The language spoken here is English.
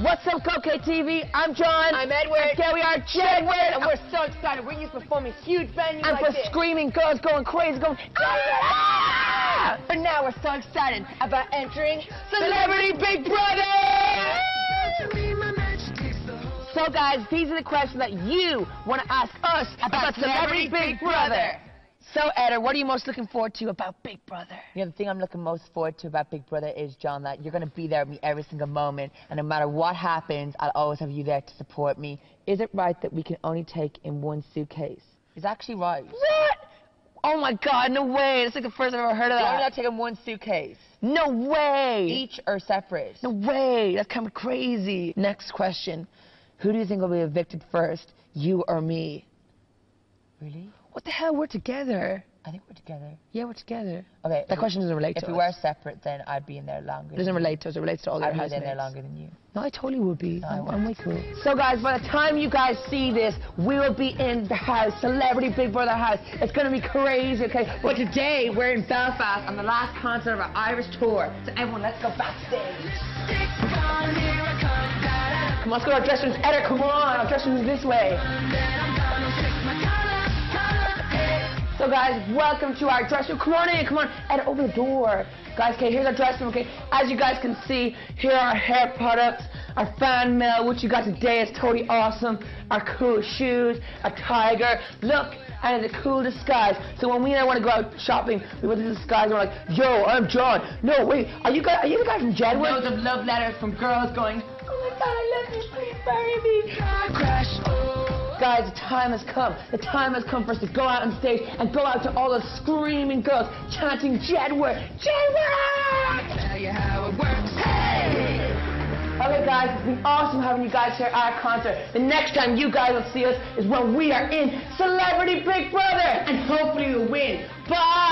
What's up, OK!TV? I'm John. I'm Edward. Here we are, Jedward, and we're so excited. We're used to performing huge venues And like for this. screaming girls going crazy, going, ah! But now we're so excited about entering Celebrity Big Brother! So, guys, these are the questions that you want to ask us about, Celebrity Big Brother. So, Edward, what are you most looking forward to about Big Brother? You know, the thing I'm looking most forward to about Big Brother is, John, that you're going to be there with me every single moment, and no matter what happens, I'll always have you there to support me. Is it right that we can only take in one suitcase? It's actually right? What? Oh my God, no way. That's like the first I've ever heard of that. You're only allowed to take in one suitcase, No way. each or separate. No way. That's kind of crazy. Next question. Who do you think will be evicted first, you or me? Really? What the hell? We're together. I think we're together. Yeah, we're together. Okay. That question doesn't relate If to we us. were separate, then I'd be in there longer. It doesn't relate to us. It relates to all their I'd be in there longer than you. No, I totally would be. No, I'm. I'm way cool. So, guys, by the time you guys see this, we will be in the house, Celebrity Big Brother house. It's going to be crazy, okay? But today, we're in Belfast on the last concert of our Irish tour. So, everyone, let's go backstage. Come on, let's go to our dressing rooms. Edda, come on. Our dressing room's this way. So guys, welcome to our dressing room. Come on in, come on. Edda, open the door. Guys, okay, here's our dressing room, okay? As you guys can see, here are our hair products, our fan mail, which you got today is totally awesome. Our cool shoes, a tiger. Look, and it's a cool disguise. So when we and I want to go out shopping, we put this disguise and we're like, yo, I'm John. No, wait, are you guys, are you the guy from Jedward? Loads of love letters from girls going, oh my god, I love you, please marry me. Crash, Guys, the time has come. The time has come for us to go out on stage and go out to all those screaming girls chanting Jedward, Jedward! Tell you how it works. Hey! Okay, guys, it's been awesome having you guys here at our concert. The next time you guys will see us is when we are in Celebrity Big Brother, and hopefully we'll win. Bye!